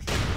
first.